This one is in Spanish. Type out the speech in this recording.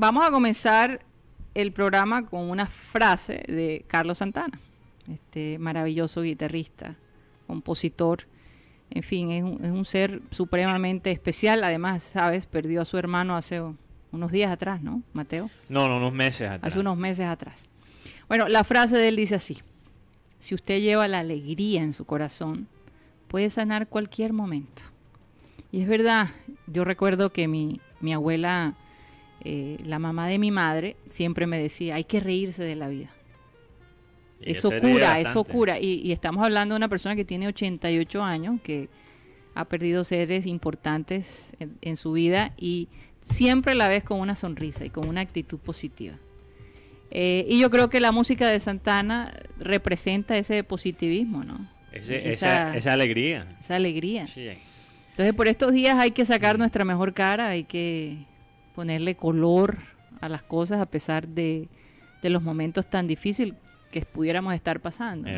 Vamos a comenzar el programa con una frase de Carlos Santana, este maravilloso guitarrista, compositor. En fin, es un, ser supremamente especial. Además, sabes, perdió a su hermano hace unos días atrás, ¿no, Mateo? No, no, unos meses atrás. Hace unos meses atrás. Bueno, la frase de él dice así. Si usted lleva la alegría en su corazón, puede sanar cualquier momento. Y es verdad, yo recuerdo que mi, mi abuela eh, la mamá de mi madre siempre me decía, hay que reírse de la vida. eso cura, eso cura. Y, estamos hablando de una persona que tiene 88 años, que ha perdido seres importantes en, su vida y siempre la ves con una sonrisa y con una actitud positiva. Eh, y yo creo que la música de Santana representa ese positivismo, ¿no? esa, esa, alegría. Esa alegría. Entonces, por estos días hay que sacar nuestra mejor cara, hay que ponerle color a las cosas a pesar de, los momentos tan difíciles que pudiéramos estar pasando.